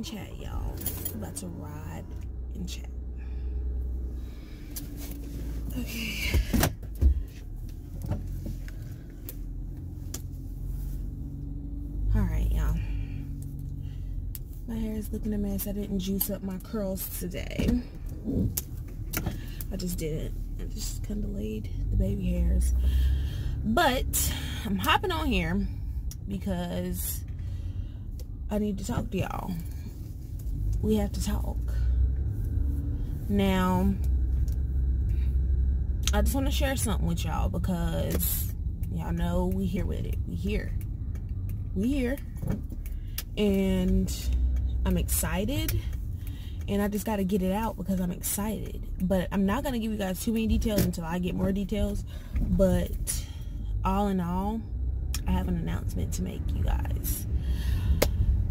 and chat, y'all. About to ride and chat. Okay. Alright, y'all. My hair is looking a mess. I didn't juice up my curls today. I just didn't. I just kind of laid the baby hairs. But I'm hopping on here because I need to talk to y'all. We have to talk. Now, I just want to share something with y'all because y'all know we here with it. We here. We here. And I'm excited. And I just got to get it out because I'm excited. But I'm not going to give you guys too many details until I get more details. But all in all, I have an announcement to make you guys.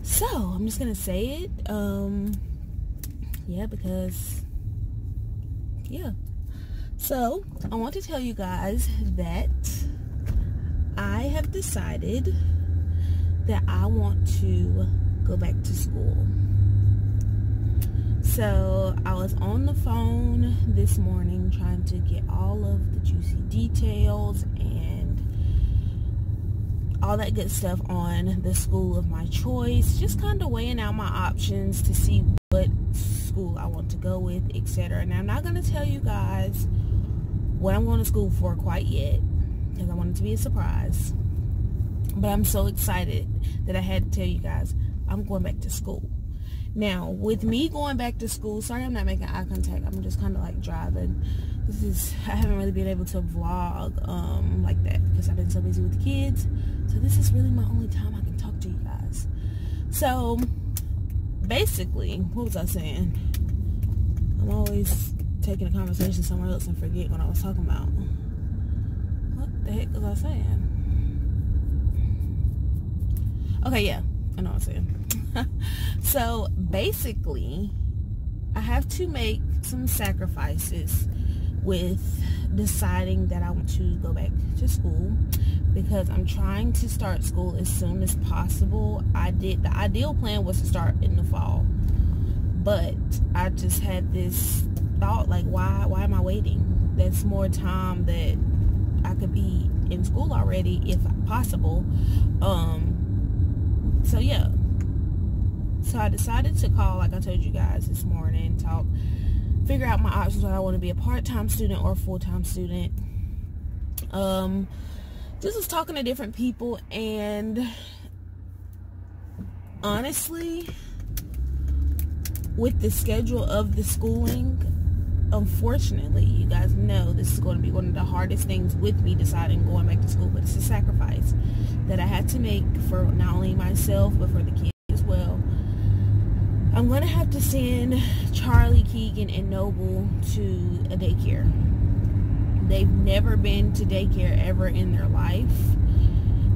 So, I'm just to say it. Um, yeah, because, yeah. So, I want to tell you guys that I have decided that I want to go back to school. So I was on the phone this morning trying to get all of the juicy details and all that good stuff on the school of my choice. Just kind of weighing out my options to see what school I want to go with, etc. And I'm not going to tell you guys what I'm going to school for quite yet because I want it to be a surprise. But I'm so excited that I had to tell you guys I'm going back to school. Now, with me going back to school, sorry I'm not making eye contact. I'm just kind of like driving. This is, I haven't really been able to vlog um, like that because I've been so busy with the kids. So this is really my only time I can talk to you guys. So, basically, what was I saying? I'm always taking a conversation somewhere else and forget what I was talking about. What the heck was I saying? Okay, yeah, I know what I'm saying. so basically, I have to make some sacrifices with deciding that I want to go back to school because I'm trying to start school as soon as possible. I did the ideal plan was to start in the fall. But I just had this thought like why why am I waiting? That's more time that I could be in school already if possible. Um so yeah, so I decided to call, like I told you guys this morning, talk, figure out my options whether I want to be a part-time student or a full-time student. Um, just was talking to different people and honestly, with the schedule of the schooling, unfortunately, you guys know this is going to be one of the hardest things with me deciding going back to school, but it's a sacrifice that I had to make for not only myself, but for the kids. I'm going to have to send Charlie, Keegan, and Noble to a daycare. They've never been to daycare ever in their life.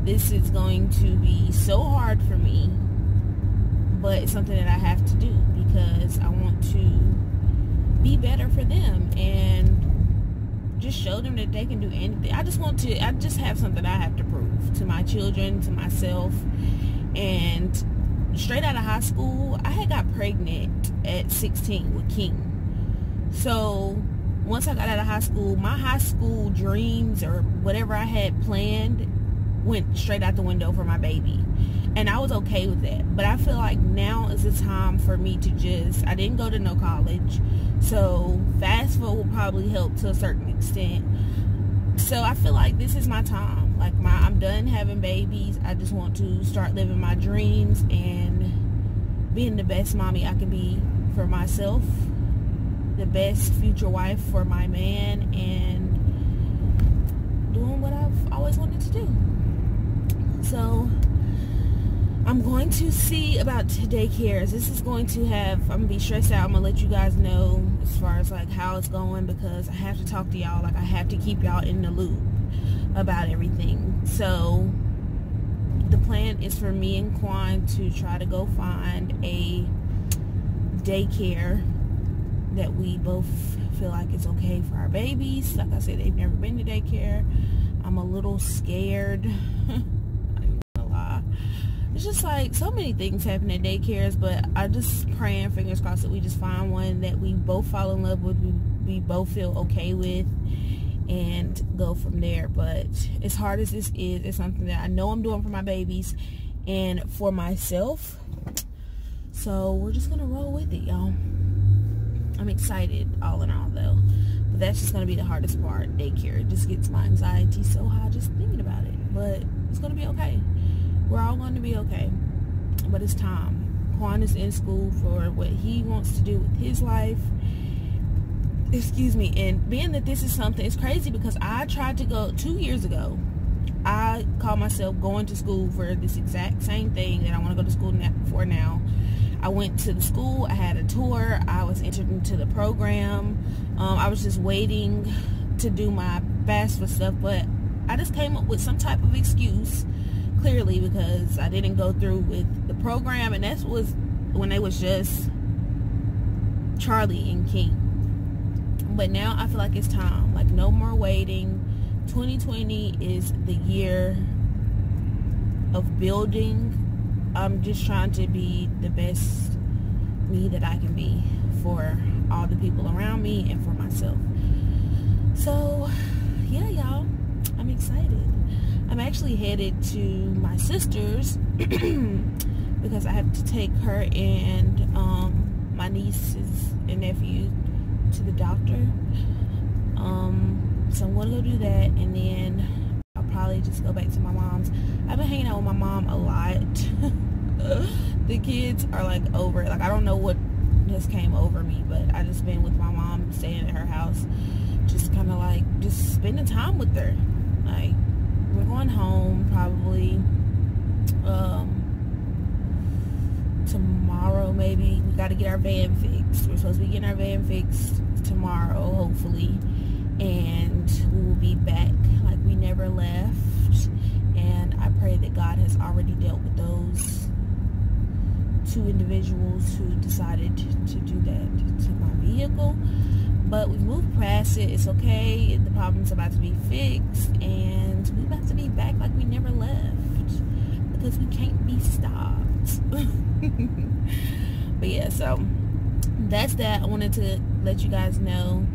This is going to be so hard for me, but it's something that I have to do because I want to be better for them and just show them that they can do anything. I just want to, I just have something I have to prove to my children, to myself, and straight out of high school, I had got pregnant at 16 with King. So once I got out of high school, my high school dreams or whatever I had planned went straight out the window for my baby. And I was okay with that. But I feel like now is the time for me to just, I didn't go to no college. So FAFSA will probably help to a certain extent. So I feel like this is my time. Like my, I'm done having babies. I just want to start living my dreams and being the best mommy I can be for myself, the best future wife for my man, and doing what I've always wanted to do. So I'm going to see about daycares. This is going to have, I'm going to be stressed out. I'm going to let you guys know as far as like how it's going because I have to talk to y'all. Like I have to keep y'all in the loop about everything. So the plan is for me and Quan to try to go find a daycare that we both feel like it's okay for our babies. Like I said, they've never been to daycare. I'm a little scared. it's just like so many things happen at daycares, but I just praying, fingers crossed, that we just find one that we both fall in love with, we, we both feel okay with, and go from there. But as hard as this is, it's something that I know I'm doing for my babies and for myself. So we're just gonna roll with it, y'all. I'm excited, all in all, though. But that's just gonna be the hardest part. Daycare it just gets my anxiety so high just thinking about it. But it's gonna be okay we're all going to be okay. But it's time. Quan is in school for what he wants to do with his life. Excuse me. And being that this is something, it's crazy because I tried to go two years ago. I called myself going to school for this exact same thing that I want to go to school for now. I went to the school. I had a tour. I was entered into the program. Um, I was just waiting to do my best FAFSA stuff, but I just came up with some type of excuse clearly because I didn't go through with the program and that was when they was just Charlie and King. But now I feel like it's time. Like no more waiting. 2020 is the year of building. I'm just trying to be the best me that I can be for all the people around me and for myself. So, yeah, y'all. I'm excited. I'm actually headed to my sister's because I have to take her and um, my nieces and nephew to the doctor. Um, so I'm going to go do that and then I'll probably just go back to my mom's. I've been hanging out with my mom a lot. the kids are like over it. Like I don't know what just came over me, but I just been with my mom staying at her house. Just kind of like just spending time with her. Like we're going home probably um, tomorrow maybe. We got to get our van fixed. We're supposed to be getting our van fixed tomorrow, hopefully. And we will be back like we never left. And I pray that God has already dealt with those two individuals who decided to do that to my vehicle. But we've moved past it. It's okay. The problem's about to be fixed. And we're about to be back like we never left. Because we can't be stopped. but yeah, so that's that. I wanted to let you guys know.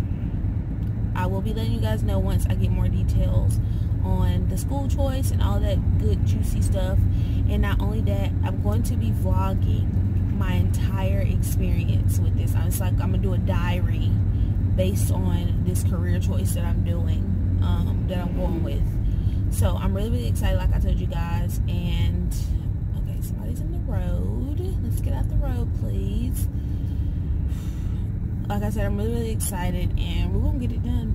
I will be letting you guys know once I get more details on the school choice and all that good juicy stuff. And not only that, I'm going to be vlogging my entire experience with this. It's like I'm to do a diary based on this career choice that I'm doing, um, that I'm going with. So I'm really, really excited, like I told you guys. And, okay, somebody's in the road. Let's get out the road, please. Like I said, I'm really, really excited, and we're to get it done.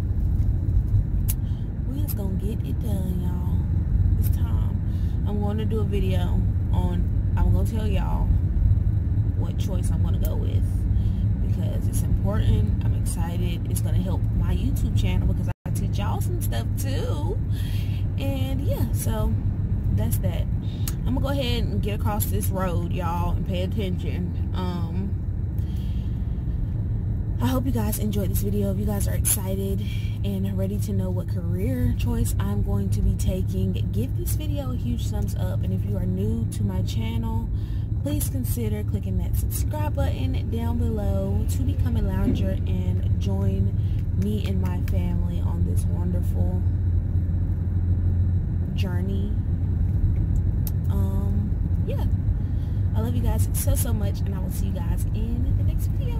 We're just to get it done, y'all. It's time. I'm going to do a video on, I'm to tell y'all what choice I'm to go with because it's important. I'm excited. It's to help my YouTube channel because I teach y'all some stuff too. And yeah, so that's that. I'm to go ahead and get across this road, y'all, and pay attention. Um, I hope you guys enjoyed this video. If you guys are excited and ready to know what career choice I'm going to be taking, give this video a huge thumbs up. And if you are new to my channel, please consider clicking that subscribe button down below to become a lounger and join me and my family on this wonderful journey. Um, yeah. I love you guys so, so much, and I will see you guys in the next video.